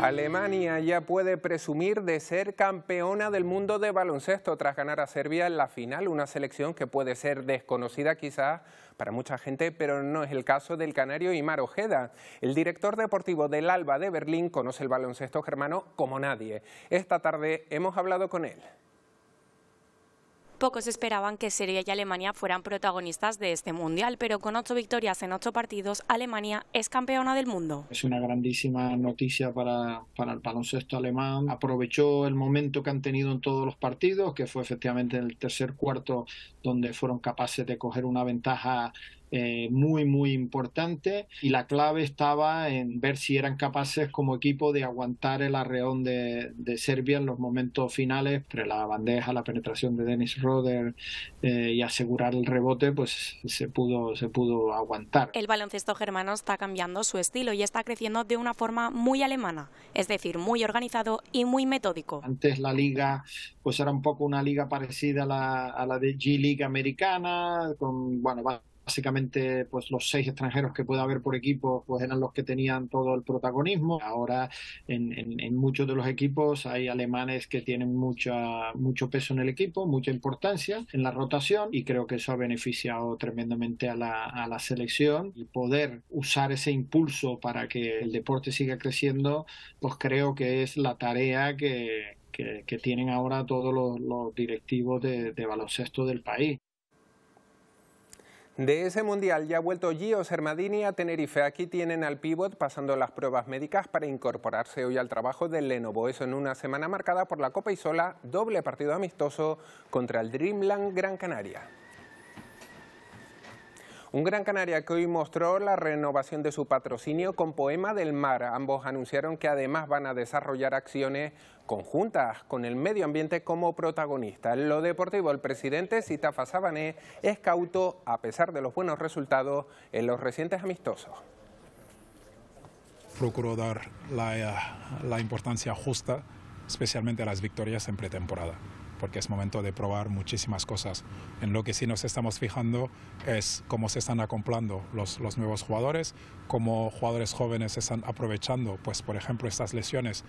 Alemania ya puede presumir de ser campeona del mundo de baloncesto tras ganar a Serbia en la final, una selección que puede ser desconocida quizás para mucha gente, pero no es el caso del canario Imar Ojeda. El director deportivo del Alba de Berlín conoce el baloncesto germano como nadie. Esta tarde hemos hablado con él. Pocos esperaban que Serbia y Alemania fueran protagonistas de este mundial, pero con ocho victorias en ocho partidos, Alemania es campeona del mundo. Es una grandísima noticia para, para el baloncesto alemán. Aprovechó el momento que han tenido en todos los partidos, que fue efectivamente en el tercer cuarto, donde fueron capaces de coger una ventaja eh, muy, muy importante y la clave estaba en ver si eran capaces como equipo de aguantar el arreón de, Serbia en los momentos finales, entre la bandeja, la penetración de Dennis Roder eh, y asegurar el rebote, pues se pudo, se pudo aguantar. El baloncesto germano está cambiando su estilo y está creciendo de una forma muy alemana, es decir, muy organizado y muy metódico. Antes la liga pues era un poco una liga parecida a la, a la de G-League americana, con, bueno, básicamente pues los seis extranjeros que puede haber por equipo pues eran los que tenían todo el protagonismo. Ahora en, en, muchos de los equipos hay alemanes que tienen mucha, mucho peso en el equipo, mucha importancia en la rotación y creo que eso ha beneficiado tremendamente a la, a la selección y poder usar ese impulso para que el deporte siga creciendo pues creo que es la tarea que, que, tienen ahora todos los, los directivos de, de baloncesto del país. De ese mundial ya ha vuelto Gio Sermadini a Tenerife. Aquí tienen al pívot pasando las pruebas médicas para incorporarse hoy al trabajo del Lenovo. Eso en una semana marcada por la Copa Isola, doble partido amistoso contra el Dreamland Gran Canaria. Un Gran Canaria que hoy mostró la renovación de su patrocinio con Poema del Mar. Ambos anunciaron que además van a desarrollar acciones conjuntas con el medio ambiente como protagonista. En lo deportivo, el presidente Sitafa Sabané es cauto a pesar de los buenos resultados en los recientes amistosos. Procuro dar la, la importancia justa, especialmente a las victorias en pretemporada porque es momento de probar muchísimas cosas. En lo que sí nos estamos fijando es cómo se están acoplando los, los nuevos jugadores, cómo jugadores jóvenes están aprovechando, pues por ejemplo, estas lesiones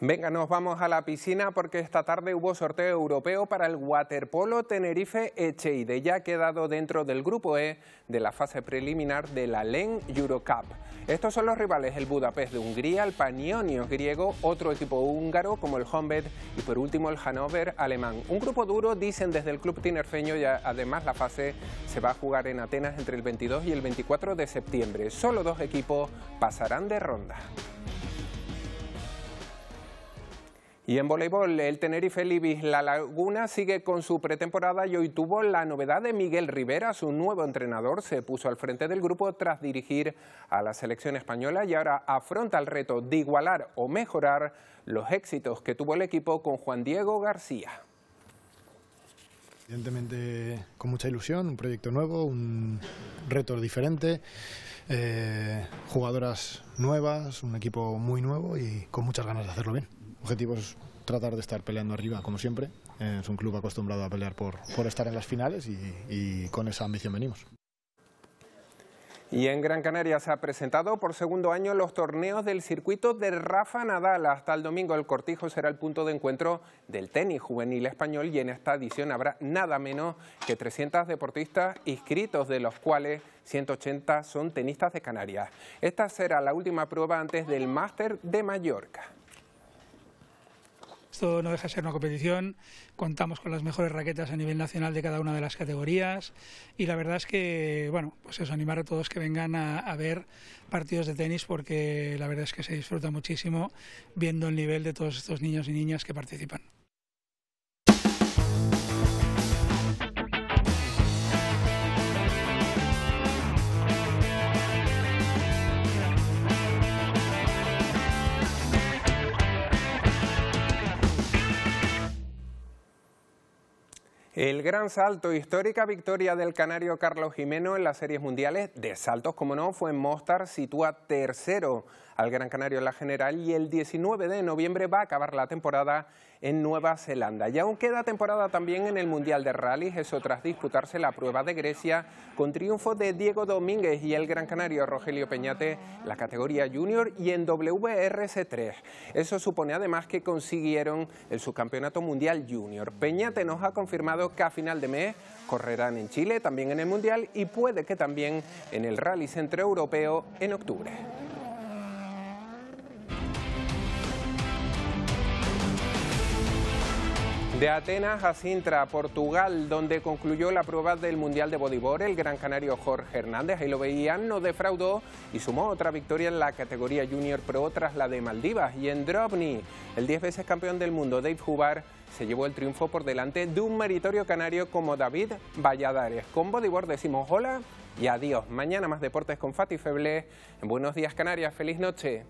Venga, nos vamos a la piscina porque esta tarde hubo sorteo europeo para el waterpolo Tenerife Echeide. Ya ha quedado dentro del grupo E de la fase preliminar de la LEN Eurocup. Estos son los rivales, el Budapest de Hungría, el Panionios griego, otro equipo húngaro como el Honved y por último el Hannover alemán. Un grupo duro, dicen desde el club tinerfeño y además la fase se va a jugar en Atenas entre el 22 y el 24 de septiembre. Solo dos equipos pasarán de ronda. Y en voleibol, el Tenerife Libis La Laguna sigue con su pretemporada y hoy tuvo la novedad de Miguel Rivera, su nuevo entrenador, se puso al frente del grupo tras dirigir a la selección española y ahora afronta el reto de igualar o mejorar los éxitos que tuvo el equipo con Juan Diego García. Evidentemente con mucha ilusión, un proyecto nuevo, un reto diferente, eh, jugadoras nuevas, un equipo muy nuevo y con muchas ganas de hacerlo bien objetivo es tratar de estar peleando arriba, como siempre. Es un club acostumbrado a pelear por, estar en las finales y, y con esa ambición venimos. Y en Gran Canaria se ha presentado por segundo año los torneos del circuito de Rafa Nadal. Hasta el domingo el Cortijo será el punto de encuentro del tenis juvenil español y en esta edición habrá nada menos que 300 deportistas inscritos, de los cuales 180 son tenistas de Canarias. Esta será la última prueba antes del Máster de Mallorca. Esto no deja de ser una competición, contamos con las mejores raquetas a nivel nacional de cada una de las categorías y la verdad es que, bueno, pues eso, animar a todos que vengan a, a ver partidos de tenis porque la verdad es que se disfruta muchísimo viendo el nivel de todos estos niños y niñas que participan. El gran salto, histórica victoria del canario Carlos Jimeno en las series mundiales de saltos, como no, fue en Mostar, sitúa tercero al Gran Canario en la general y el 19 de noviembre va a acabar la temporada en Nueva Zelanda. Y aún queda temporada también en el Mundial de Rallys, eso tras disputarse la prueba de Grecia con triunfo de Diego Domínguez y el Gran Canario Rogelio Peñate la categoría junior y en WRC3. Eso supone además que consiguieron el subcampeonato mundial junior. Peñate nos ha confirmado que a final de mes correrán en Chile, también en el Mundial y puede que también en el Rally Centro Europeo en octubre. De Atenas a Sintra, Portugal, donde concluyó la prueba del Mundial de Bodyboard, el gran canario Jorge Hernández, ahí lo veían, no defraudó y sumó otra victoria en la categoría Junior Pro tras la de Maldivas. Y en Drobny, el 10 veces campeón del mundo, Dave Hubar, se llevó el triunfo por delante de un meritorio canario como David Valladares. Con Bodyboard decimos hola y adiós. Mañana más deportes con Fati Feble. En Buenos Días Canarias. Feliz noche.